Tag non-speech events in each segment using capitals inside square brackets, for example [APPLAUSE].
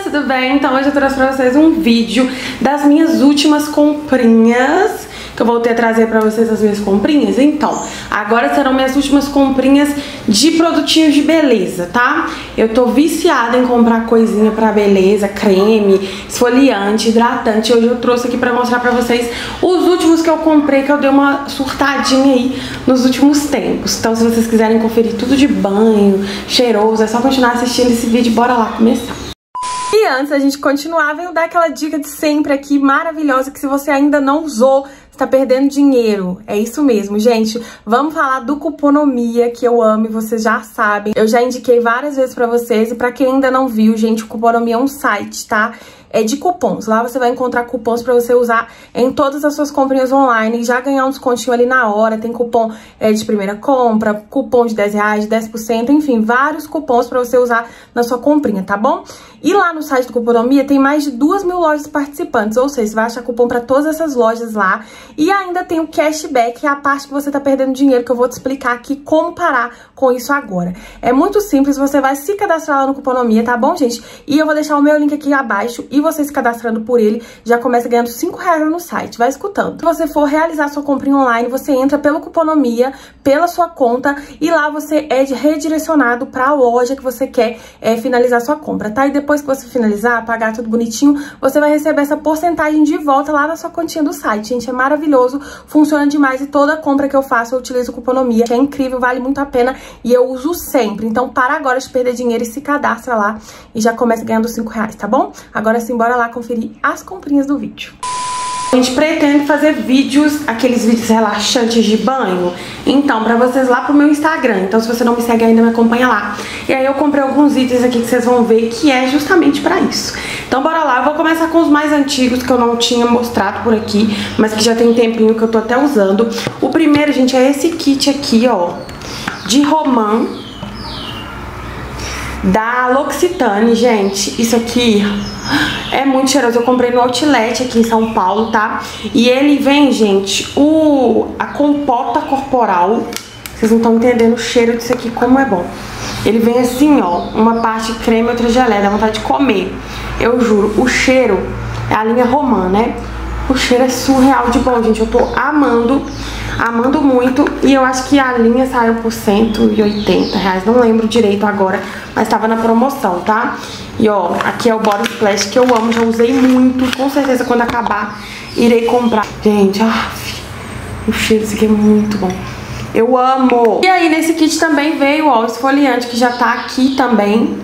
meninas, tudo bem? Então hoje eu trouxe pra vocês um vídeo das minhas últimas comprinhas que eu voltei a trazer pra vocês as minhas comprinhas. Então, agora serão minhas últimas comprinhas de produtinhos de beleza, tá? Eu tô viciada em comprar coisinha pra beleza, creme, esfoliante, hidratante. Hoje eu trouxe aqui pra mostrar pra vocês os últimos que eu comprei, que eu dei uma surtadinha aí nos últimos tempos. Então, se vocês quiserem conferir tudo de banho, cheiroso, é só continuar assistindo esse vídeo. Bora lá começar. E antes a gente continuar, venho dar aquela dica de sempre aqui, maravilhosa, que se você ainda não usou, tá perdendo dinheiro. É isso mesmo, gente. Vamos falar do Cuponomia, que eu amo e vocês já sabem. Eu já indiquei várias vezes pra vocês e pra quem ainda não viu, gente, o Cuponomia é um site, tá? é de cupons. Lá você vai encontrar cupons para você usar em todas as suas comprinhas online, já ganhar um descontinho ali na hora. Tem cupom é, de primeira compra, cupom de 10 reais, 10%, enfim, vários cupons para você usar na sua comprinha, tá bom? E lá no site do Cuponomia tem mais de 2 mil lojas participantes, ou seja, você vai achar cupom para todas essas lojas lá. E ainda tem o cashback, que é a parte que você tá perdendo dinheiro, que eu vou te explicar aqui como parar com isso agora. É muito simples, você vai se cadastrar lá no Cuponomia, tá bom, gente? E eu vou deixar o meu link aqui abaixo e você se cadastrando por ele, já começa ganhando 5 reais no site. Vai escutando. Se você for realizar sua compra online, você entra pelo Cuponomia, pela sua conta, e lá você é redirecionado para a loja que você quer é, finalizar sua compra, tá? E depois que você finalizar, pagar tudo bonitinho, você vai receber essa porcentagem de volta lá na sua continha do site. Gente, é maravilhoso, funciona demais e toda compra que eu faço eu utilizo Cuponomia, que é incrível, vale muito a pena e eu uso sempre. Então, para agora de perder dinheiro e se cadastra lá e já começa ganhando 5 reais, tá bom? Agora sim, bora lá conferir as comprinhas do vídeo. A gente pretende fazer vídeos, aqueles vídeos relaxantes de banho, então, pra vocês lá pro meu Instagram. Então, se você não me segue ainda, me acompanha lá. E aí eu comprei alguns itens aqui que vocês vão ver que é justamente pra isso. Então, bora lá. Eu vou começar com os mais antigos que eu não tinha mostrado por aqui, mas que já tem tempinho que eu tô até usando. O primeiro, gente, é esse kit aqui, ó, de romã da L'Occitane, gente. Isso aqui é muito cheiroso. Eu comprei no Outlet aqui em São Paulo, tá? E ele vem, gente, o a compota corporal. Vocês não estão entendendo o cheiro disso aqui, como é bom. Ele vem assim, ó, uma parte creme e outra geleia, dá vontade de comer. Eu juro, o cheiro é a linha romã, né? O cheiro é surreal de bom, gente. Eu tô amando, amando muito. E eu acho que a linha saiu por 180 reais. Não lembro direito agora, mas tava na promoção, tá? E ó, aqui é o Body Splash que eu amo, já usei muito. Com certeza quando acabar, irei comprar. Gente, af, o cheiro desse aqui é muito bom. Eu amo! E aí, nesse kit também veio, ó, o esfoliante que já tá aqui também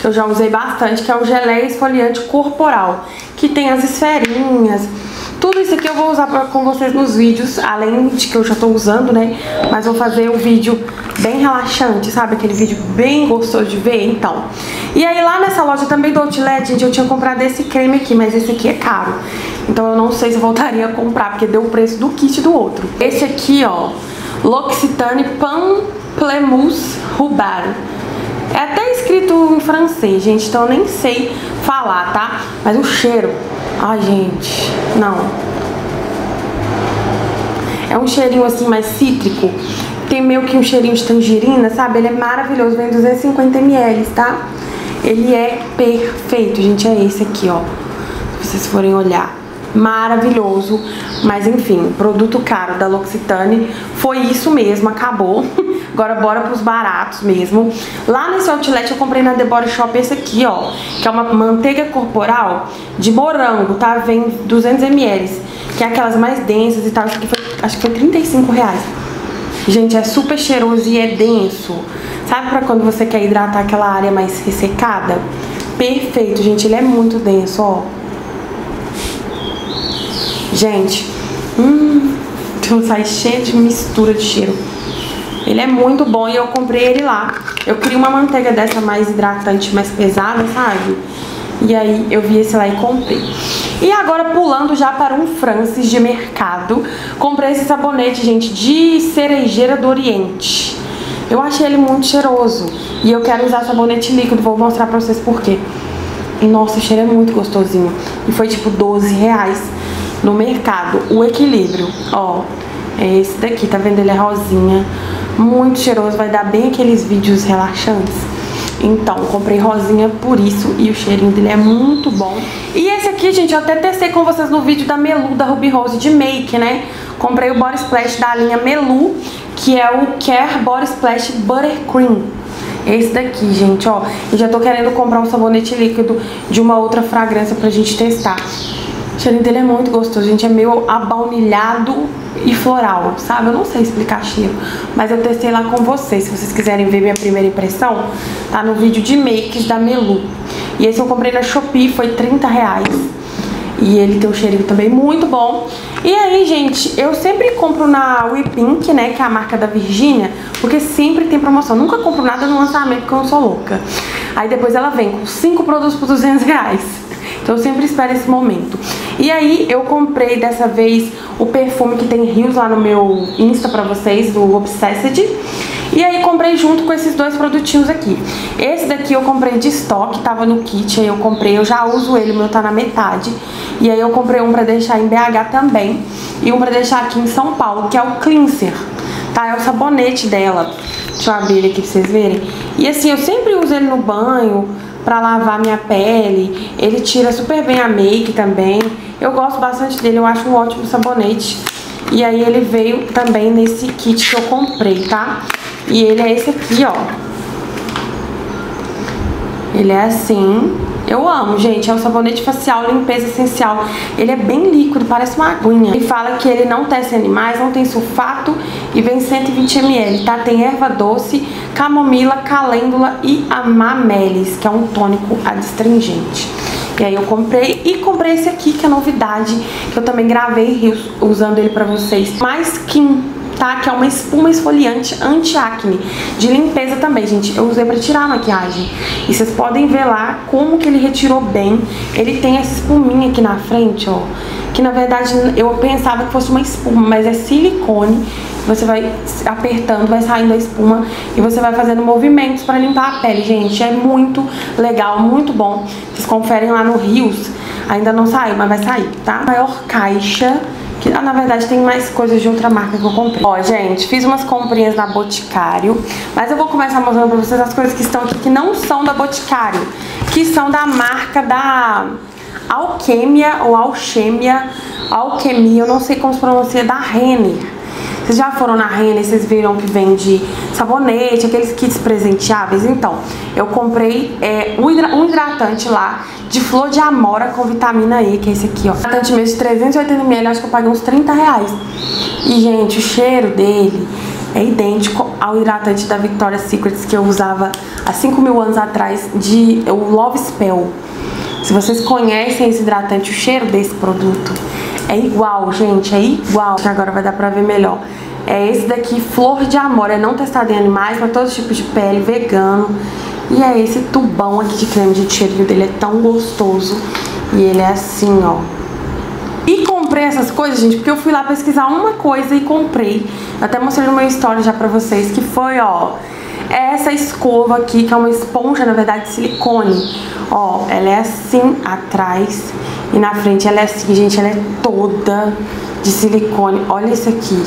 que eu já usei bastante, que é o geleia esfoliante corporal, que tem as esferinhas, tudo isso aqui eu vou usar pra, com vocês nos vídeos, além de que eu já tô usando, né? Mas vou fazer um vídeo bem relaxante, sabe? Aquele vídeo bem gostoso de ver, então. E aí lá nessa loja também do Outlet, gente, eu tinha comprado esse creme aqui, mas esse aqui é caro. Então eu não sei se voltaria a comprar, porque deu o preço do kit do outro. Esse aqui, ó, L'Occitane Pamplemousse Rubar. É até escrito em francês, gente, então eu nem sei falar, tá? Mas o cheiro Ai, gente, não. É um cheirinho assim mais cítrico. Tem meio que um cheirinho de tangerina, sabe? Ele é maravilhoso, vem 250ml, tá? Ele é perfeito, gente. É esse aqui, ó. Se vocês forem olhar maravilhoso. Mas enfim, produto caro da L'Occitane foi isso mesmo, acabou. [LAUGHS] Agora bora pros baratos mesmo. Lá nesse outlet eu comprei na The Body Shop esse aqui, ó. Que é uma manteiga corporal de morango, tá? Vem 200ml. Que é aquelas mais densas e tal. Isso aqui foi, acho que foi 35 reais. Gente, é super cheiroso e é denso. Sabe pra quando você quer hidratar aquela área mais ressecada? Perfeito, gente. Ele é muito denso, ó. Gente, hum, [LAUGHS] então sai cheio de mistura de cheiro. Ele é muito bom e eu comprei ele lá. Eu queria uma manteiga dessa mais hidratante, mais pesada, sabe? E aí eu vi esse lá e comprei. E agora pulando já para um Francis de mercado, comprei esse sabonete, gente, de cerejeira do Oriente. Eu achei ele muito cheiroso e eu quero usar sabonete líquido, vou mostrar pra vocês por quê. Nossa, o cheiro é muito gostosinho. E foi tipo 12 reais no mercado. O equilíbrio, ó, é esse daqui, tá vendo? Ele é rosinha, muito cheiroso, vai dar bem aqueles vídeos relaxantes. Então, comprei rosinha por isso e o cheirinho dele é muito bom. E esse aqui, gente, eu até testei com vocês no vídeo da Melu, da Ruby Rose de Make, né? Comprei o Body Splash da linha Melu, que é o Care Body Splash Buttercream. Esse daqui, gente, ó. Eu já tô querendo comprar um sabonete líquido de uma outra fragrância pra gente testar. O cheirinho dele é muito gostoso, gente. É meio abaunilhado e floral, sabe? Eu não sei explicar cheiro, mas eu testei lá com vocês. Se vocês quiserem ver minha primeira impressão, tá no vídeo de makes da Melu. E esse eu comprei na Shopee, foi 30 reais. E ele tem um cheirinho também muito bom. E aí, gente, eu sempre compro na We Pink, né, que é a marca da Virgínia, porque sempre tem promoção. Nunca compro nada no lançamento porque eu não sou louca. Aí depois ela vem com 5 produtos por 200 reais. Então eu sempre espero esse momento. E aí eu comprei dessa vez o perfume que tem rios lá no meu Insta pra vocês, do Obsessed. E aí comprei junto com esses dois produtinhos aqui. Esse daqui eu comprei de estoque, tava no kit, aí eu comprei, eu já uso ele, o meu tá na metade. E aí eu comprei um pra deixar em BH também e um pra deixar aqui em São Paulo, que é o Cleanser, tá? É o sabonete dela. Deixa eu abrir ele aqui pra vocês verem. E assim, eu sempre uso ele no banho, pra lavar minha pele. Ele tira super bem a make também. Eu gosto bastante dele, eu acho um ótimo sabonete. E aí ele veio também nesse kit que eu comprei, tá? E ele é esse aqui, ó. Ele é assim. Eu amo, gente. É um sabonete facial, limpeza essencial. Ele é bem líquido, parece uma aguinha. Ele fala que ele não testa animais, não tem sulfato e vem 120 ml, tá? Tem erva doce, camomila, calêndula e amamelis, que é um tônico adstringente. E aí eu comprei e comprei esse aqui, que é novidade, que eu também gravei usando ele pra vocês. Mais Skin tá? Que é uma espuma esfoliante anti-acne, de limpeza também, gente. Eu usei pra tirar a maquiagem. E vocês podem ver lá como que ele retirou bem. Ele tem essa espuminha aqui na frente, ó. Que na verdade eu pensava que fosse uma espuma, mas é silicone. Você vai apertando, vai saindo a espuma e você vai fazendo movimentos pra limpar a pele, gente. É muito legal, muito bom. Vocês conferem lá no Rios. Ainda não saiu, mas vai sair, tá? Maior caixa que, ah, na verdade, tem mais coisas de outra marca que eu comprei. Ó, gente, fiz umas comprinhas na Boticário. Mas eu vou começar mostrando pra vocês as coisas que estão aqui que não são da Boticário. Que são da marca da Alquimia ou Alchemia. Alquimia, eu não sei como se pronuncia, da Renner. Vocês já foram na Renner, vocês viram que vende sabonete, aqueles kits presenteáveis? Então, eu comprei é, um, hidratante lá de flor de amora com vitamina E, que é esse aqui, ó. Hidratante mesmo de 380ml, acho que eu paguei uns 30 reais. E, gente, o cheiro dele é idêntico ao hidratante da Victoria's Secret que eu usava há 5 mil anos atrás, de o Love Spell. Se vocês conhecem esse hidratante, o cheiro desse produto é igual, gente, é igual. Agora vai dar pra ver melhor. É esse daqui, Flor de Amor. É não testado em animais, para todos os tipos de pele, vegano. E é esse tubão aqui de creme, de cheirinho dele é tão gostoso. E ele é assim, ó. E comprei essas coisas, gente, porque eu fui lá pesquisar uma coisa e comprei. Eu até mostrei no meu story já pra vocês, que foi, ó... Essa escova aqui, que é uma esponja, na verdade, de silicone. Ó, ela é assim atrás e na frente ela é assim, gente, ela é toda de silicone. Olha isso aqui.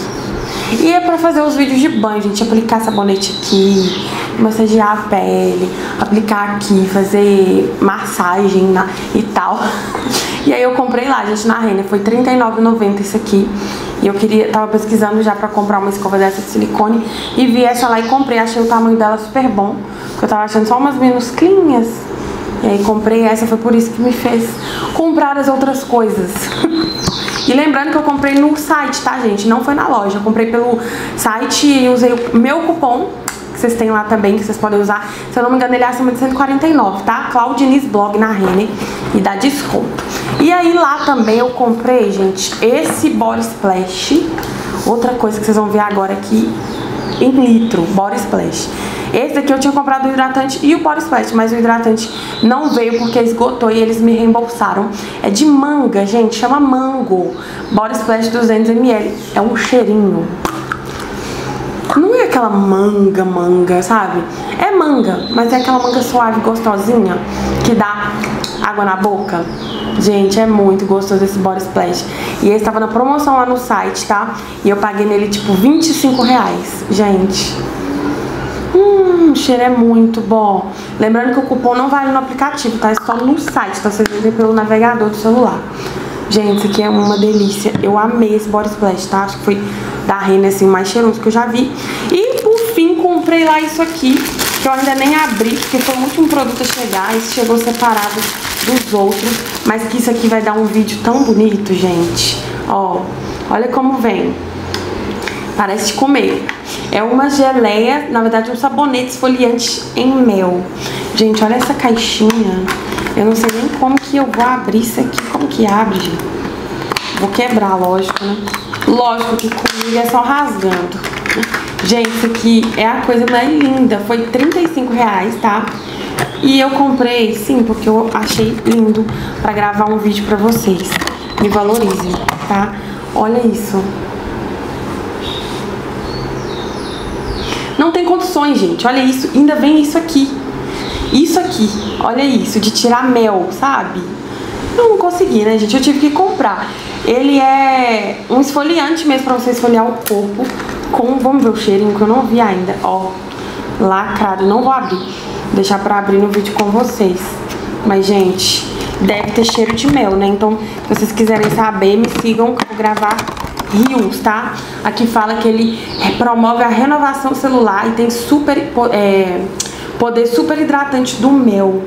E é pra fazer os vídeos de banho, gente. Aplicar sabonete aqui, massagear a pele, aplicar aqui, fazer massagem na, e tal. [LAUGHS] E aí eu comprei lá, gente, na Renner. Foi R$39,90 isso aqui. E eu queria, tava pesquisando já pra comprar uma escova dessa de silicone. E vi essa lá e comprei. Achei o tamanho dela super bom. Eu tava achando só umas minusclinhas. E aí comprei essa, foi por isso que me fez comprar as outras coisas. [LAUGHS] e lembrando que eu comprei no site, tá, gente? Não foi na loja. Eu comprei pelo site e usei o meu cupom, que vocês têm lá também, que vocês podem usar. Se eu não me engano, ele é acima de 149, tá? Claudiniz Blog na Rene e dá desconto. E aí lá também eu comprei, gente, esse Body Splash. Outra coisa que vocês vão ver agora aqui em litro, Body Splash. Esse daqui eu tinha comprado o hidratante e o Body Splash, mas o hidratante não veio porque esgotou e eles me reembolsaram. É de manga, gente, chama Mango. Body Splash 200ml. É um cheirinho. Não é aquela manga, manga, sabe? É manga, mas é aquela manga suave, gostosinha, que dá água na boca. Gente, é muito gostoso esse Body Splash. E ele estava na promoção lá no site, tá? E eu paguei nele, tipo, 25 reais. Gente, Hum, o cheiro é muito bom. Lembrando que o cupom não vale no aplicativo, tá? É só no site, tá? Vocês ver pelo navegador do celular. Gente, isso aqui é uma delícia. Eu amei esse body splash, tá? Acho que foi da Renner, assim, mais cheiroso que eu já vi. E, por fim, comprei lá isso aqui, que eu ainda nem abri, porque foi o último produto a chegar. Esse chegou separado dos outros, mas que isso aqui vai dar um vídeo tão bonito, gente. Ó, olha como vem. Parece de comer. É uma geleia, na verdade um sabonete esfoliante em mel. Gente, olha essa caixinha. Eu não sei nem como que eu vou abrir isso aqui. Como que abre, gente? Vou quebrar, lógico, né? Lógico que comigo é só rasgando. Gente, isso aqui é a coisa mais linda. Foi 35 reais, tá? E eu comprei, sim, porque eu achei lindo pra gravar um vídeo pra vocês. Me valorizem, tá? Olha isso. Não tem condições, gente. Olha isso. Ainda vem isso aqui. Isso aqui. Olha isso. De tirar mel, sabe? Eu não consegui, né, gente? Eu tive que comprar. Ele é um esfoliante mesmo pra você esfoliar o corpo. Com, vamos ver o cheirinho que eu não vi ainda. Ó, lacrado. Não vou abrir. Deixar pra abrir no vídeo com vocês. Mas, gente, deve ter cheiro de mel, né? Então, se vocês quiserem saber, me sigam que eu vou gravar rios, tá? Aqui fala que ele promove a renovação celular e tem super é, poder super hidratante do mel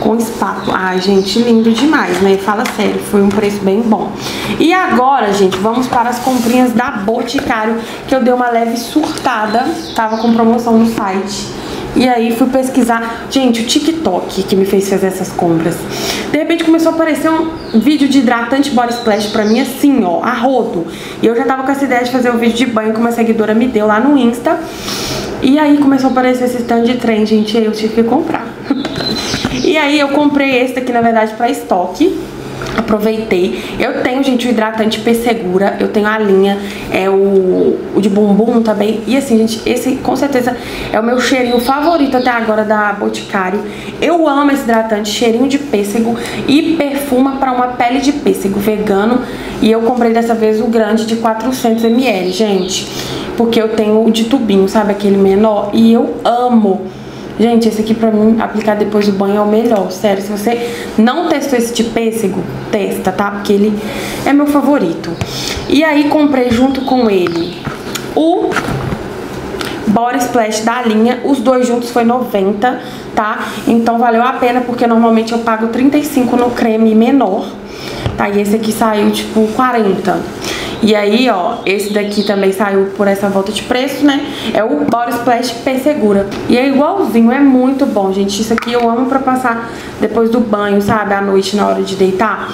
com espátula. Ai, gente, lindo demais, né? Fala sério, foi um preço bem bom. E agora, gente, vamos para as comprinhas da Boticário, que eu dei uma leve surtada, tava com promoção no site. E aí fui pesquisar, gente, o TikTok que me fez fazer essas compras. De repente começou a aparecer um vídeo de hidratante body splash pra mim assim, ó, a. E eu já tava com essa ideia de fazer um vídeo de banho que uma seguidora me deu lá no Insta. E aí começou a aparecer esse stand de trem, gente, e eu tive que comprar. [LAUGHS] e aí eu comprei esse daqui, na verdade, pra estoque aproveitei. Eu tenho, gente, o hidratante P Segura, eu tenho a linha, é o, o de bumbum também. E assim, gente, esse com certeza é o meu cheirinho favorito até agora da Boticário. Eu amo esse hidratante, cheirinho de pêssego e perfuma para uma pele de pêssego vegano. E eu comprei dessa vez o grande de 400ml, gente, porque eu tenho o de tubinho, sabe, aquele menor, e eu amo Gente, esse aqui pra mim, aplicar depois do banho é o melhor, sério. Se você não testou esse de pêssego, testa, tá? Porque ele é meu favorito. E aí comprei junto com ele o Body Splash da linha, os dois juntos foi 90, tá? Então valeu a pena, porque normalmente eu pago 35 no creme menor, tá? E esse aqui saiu, tipo, 40. E aí, ó, esse daqui também saiu por essa volta de preço, né? É o Body Splash P. E é igualzinho, é muito bom, gente. Isso aqui eu amo pra passar depois do banho, sabe? À noite, na hora de deitar.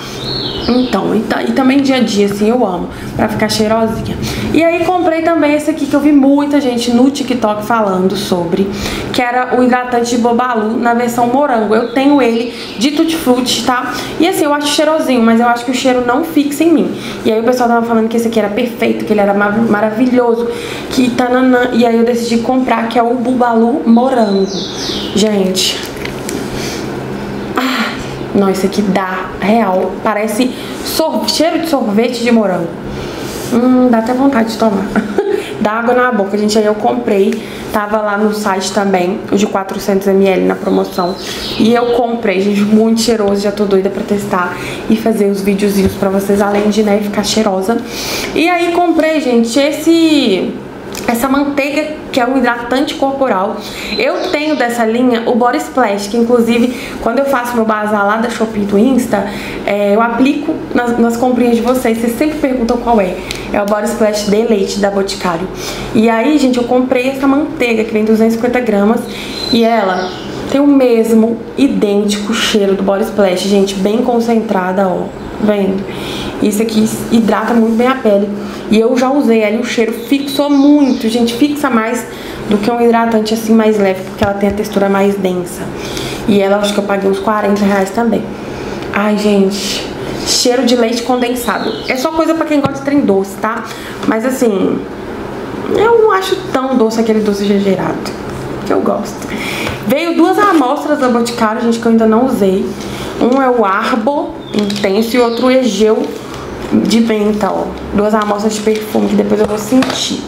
Então, e, e, também dia a dia, assim, eu amo, pra ficar cheirosinha. E aí comprei também esse aqui que eu vi muita gente no TikTok falando sobre, que era o hidratante de Bobalu na versão morango. Eu tenho ele de Tutti Frutti, tá? E assim, eu acho cheirosinho, mas eu acho que o cheiro não fixa em mim. E aí o pessoal tava falando que esse aqui era perfeito, que ele era maravilhoso, que tananã. E aí eu decidi comprar, que é o Bubalu morango. Gente, não, esse aqui dá, real. Parece cheiro de sorvete de morango. Hum, dá até vontade de tomar. [LAUGHS] dá água na boca, gente. Aí eu comprei, tava lá no site também, o de 400ml na promoção. E eu comprei, gente, muito cheiroso. Já tô doida pra testar e fazer os videozinhos pra vocês, além de, né, ficar cheirosa. E aí comprei, gente, esse essa manteiga que é um hidratante corporal. Eu tenho dessa linha o Body Splash, que inclusive quando eu faço meu bazar lá da Shopee do Insta, é, eu aplico nas, nas comprinhas de vocês. Vocês sempre perguntam qual é. É o Body Splash de leite da Boticário. E aí, gente, eu comprei essa manteiga que vem 250 gramas e ela tem o mesmo idêntico cheiro do Body Splash, gente, bem concentrada, ó, vendo? Isso aqui hidrata muito bem a pele. E eu já usei ali, o cheiro fixou muito, gente, fixa mais do que um hidratante assim mais leve, porque ela tem a textura mais densa. E ela, acho que eu paguei uns 40 reais também. Ai, gente, cheiro de leite condensado. É só coisa pra quem gosta de trem doce, tá? Mas assim, eu não acho tão doce aquele doce exagerado, que eu gosto. Veio duas amostras da Boticário, gente, que eu ainda não usei. Um é o Arbo Intenso e outro Egeu de menta, ó. Duas amostras de perfume que depois eu vou sentir.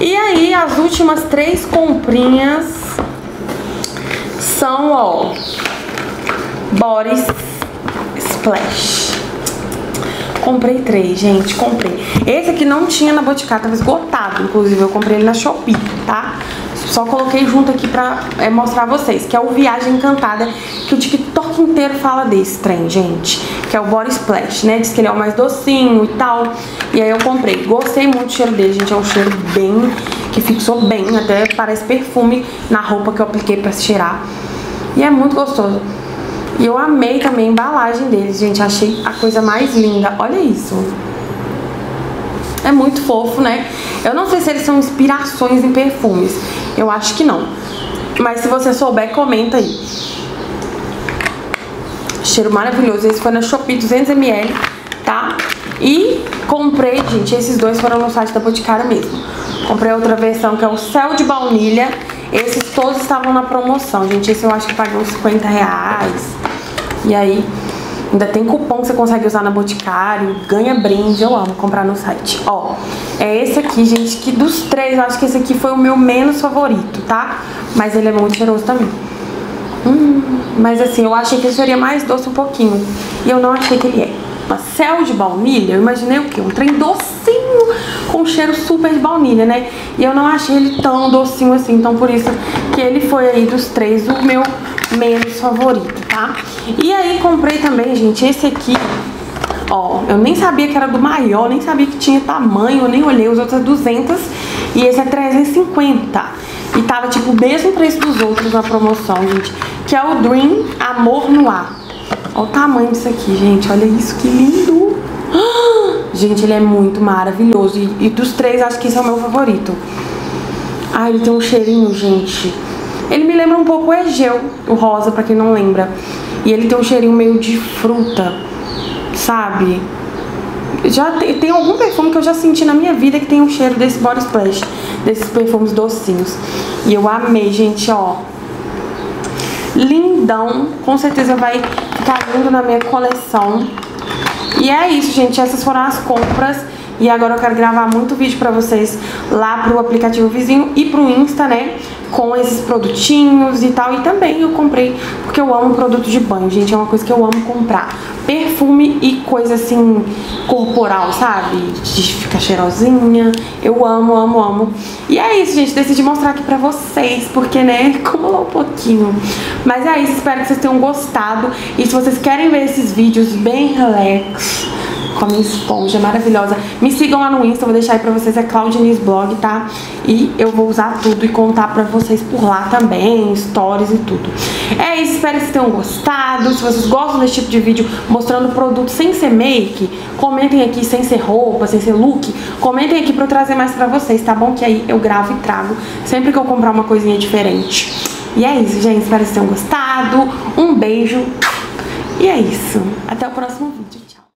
E aí, as últimas três comprinhas são, ó, Boris Splash. Comprei três, gente, comprei. Esse aqui não tinha na Boticário, tava esgotado. Inclusive, eu comprei ele na Shopee, tá? Só coloquei junto aqui pra é, mostrar a vocês, que é o Viagem Encantada, que o TikTok inteiro fala desse trem, gente. Que é o Body Splash, né? Diz que ele é o mais docinho e tal. E aí eu comprei. Gostei muito do cheiro dele, gente. É um cheiro bem... que fixou bem. Até parece perfume na roupa que eu apliquei pra cheirar. E é muito gostoso. E eu amei também a embalagem deles, gente. Achei a coisa mais linda. Olha isso. É muito fofo, né? Eu não sei se eles são inspirações em perfumes. Eu acho que não. Mas se você souber, comenta aí. Cheiro maravilhoso. Esse foi na Shopee 200ml, tá? E comprei, gente, esses dois foram no site da Boticário mesmo. Comprei outra versão que é o Céu de Baunilha. Esses todos estavam na promoção, gente. Esse eu acho que paguei uns 50 reais. E aí, ainda tem cupom que você consegue usar na Boticário, ganha brinde, eu amo comprar no site. Ó, é esse aqui, gente, que dos três, eu acho que esse aqui foi o meu menos favorito, tá? Mas ele é muito cheiroso também. Mas assim, eu achei que ele seria mais doce um pouquinho. E eu não achei que ele é. Uma céu de baunilha, eu imaginei o quê? Um trem docinho, com cheiro super de baunilha, né? E eu não achei ele tão docinho assim, então por isso que ele foi aí dos três o meu menos favorito, tá? E aí comprei também, gente, esse aqui, ó, eu nem sabia que era do maior, nem sabia que tinha tamanho, nem olhei, os outros é 200 e esse é 350. E tava tipo o mesmo preço dos outros na promoção, gente, que é o Dream Amor no Ar. Olha o tamanho disso aqui, gente, olha isso, que lindo! [GASPS] Gente, ele é muito maravilhoso e, e dos três, acho que esse é o meu favorito. Ah, ele tem um cheirinho, gente ele me lembra um pouco o Egeu, o rosa, pra quem não lembra. E ele tem um cheirinho meio de fruta, sabe? Já tem, tem algum perfume que eu já senti na minha vida que tem um cheiro desse body splash, desses perfumes docinhos. E eu amei, gente, ó. Lindão, com certeza vai ficar lindo na minha coleção. E é isso, gente, essas foram as compras. E agora eu quero gravar muito vídeo pra vocês lá pro aplicativo vizinho e pro Insta, né? com esses produtinhos e tal. E também eu comprei, porque eu amo produto de banho, gente. É uma coisa que eu amo comprar. Perfume e coisa assim, corporal, sabe? De ficar cheirosinha. Eu amo, amo, amo. E é isso, gente. Decidi mostrar aqui pra vocês, porque, né, [LAUGHS] acumulou um pouquinho. Mas é isso, espero que vocês tenham gostado. E se vocês querem ver esses vídeos bem relax com a minha esponja maravilhosa. Me sigam lá no Insta, vou deixar aí pra vocês, é Claudines Blog, tá? E eu vou usar tudo e contar pra vocês por lá também, stories e tudo. É isso, espero que vocês tenham gostado. Se vocês gostam desse tipo de vídeo mostrando produto sem ser make, comentem aqui sem ser roupa, sem ser look, comentem aqui pra eu trazer mais pra vocês, tá bom? Que aí eu gravo e trago sempre que eu comprar uma coisinha diferente. E é isso, gente. Espero que vocês tenham gostado. Um beijo. E é isso. Até o próximo vídeo.